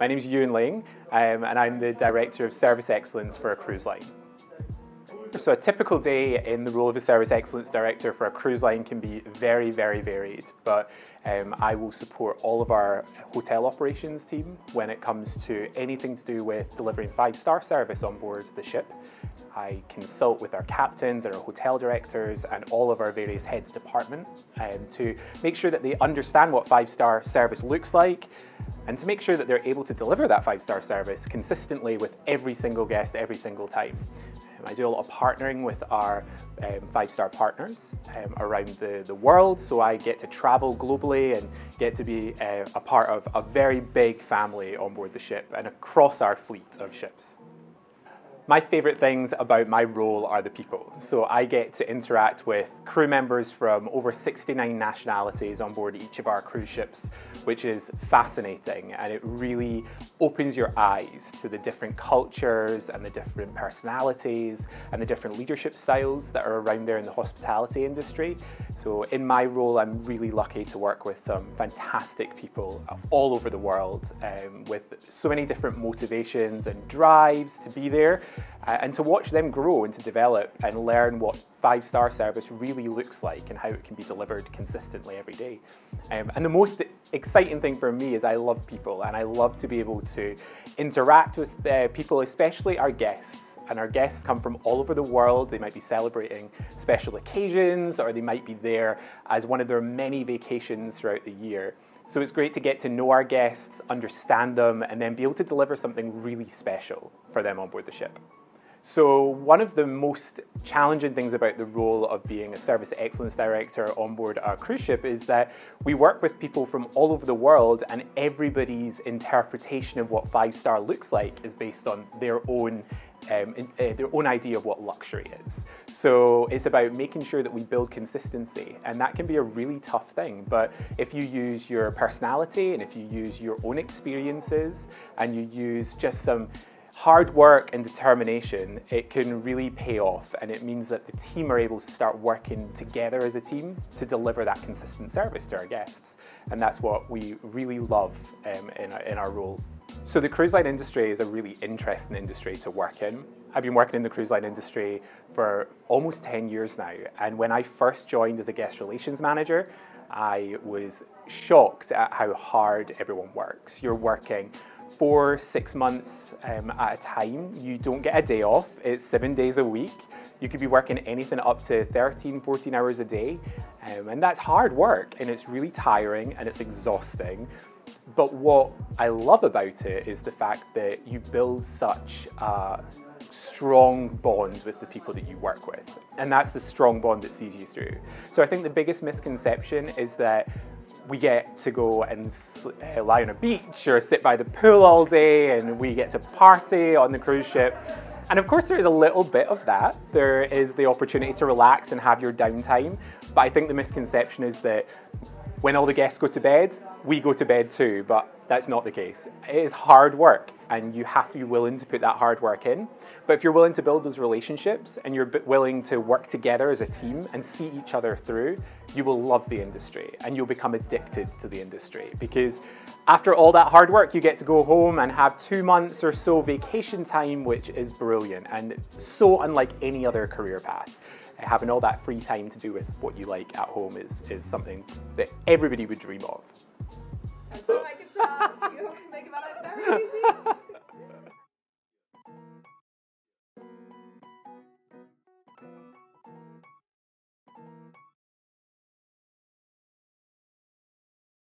My name is Ewan Ling, um, and I'm the Director of Service Excellence for a cruise line. So a typical day in the role of a Service Excellence Director for a cruise line can be very, very varied, but um, I will support all of our hotel operations team when it comes to anything to do with delivering five-star service on board the ship. I consult with our captains and our hotel directors and all of our various heads department um, to make sure that they understand what five-star service looks like and to make sure that they're able to deliver that five-star service consistently with every single guest every single time. Um, I do a lot of partnering with our um, five-star partners um, around the, the world, so I get to travel globally and get to be uh, a part of a very big family on board the ship and across our fleet of ships. My favourite things about my role are the people. So I get to interact with crew members from over 69 nationalities on board each of our cruise ships, which is fascinating and it really opens your eyes to the different cultures and the different personalities and the different leadership styles that are around there in the hospitality industry. So in my role, I'm really lucky to work with some fantastic people all over the world um, with so many different motivations and drives to be there uh, and to watch them grow and to develop and learn what five-star service really looks like and how it can be delivered consistently every day. Um, and the most exciting thing for me is I love people and I love to be able to interact with uh, people, especially our guests and our guests come from all over the world. They might be celebrating special occasions or they might be there as one of their many vacations throughout the year. So it's great to get to know our guests, understand them, and then be able to deliver something really special for them on board the ship. So one of the most challenging things about the role of being a service excellence director on board our cruise ship is that we work with people from all over the world and everybody's interpretation of what five star looks like is based on their own um, in, uh, their own idea of what luxury is. So it's about making sure that we build consistency and that can be a really tough thing. But if you use your personality and if you use your own experiences and you use just some hard work and determination, it can really pay off and it means that the team are able to start working together as a team to deliver that consistent service to our guests. And that's what we really love um, in, in our role. So the cruise line industry is a really interesting industry to work in. I've been working in the cruise line industry for almost 10 years now. And when I first joined as a guest relations manager, I was shocked at how hard everyone works. You're working four, six months um, at a time. You don't get a day off. It's seven days a week. You could be working anything up to 13, 14 hours a day. Um, and that's hard work and it's really tiring and it's exhausting. But what I love about it is the fact that you build such a strong bond with the people that you work with. And that's the strong bond that sees you through. So I think the biggest misconception is that we get to go and uh, lie on a beach or sit by the pool all day and we get to party on the cruise ship. And of course there is a little bit of that. There is the opportunity to relax and have your downtime. But I think the misconception is that when all the guests go to bed, we go to bed too, but that's not the case. It is hard work and you have to be willing to put that hard work in. But if you're willing to build those relationships and you're willing to work together as a team and see each other through, you will love the industry and you'll become addicted to the industry because after all that hard work, you get to go home and have two months or so vacation time, which is brilliant and so unlike any other career path having all that free time to do with what you like at home is, is something that everybody would dream of.